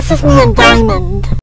This is me and Diamond.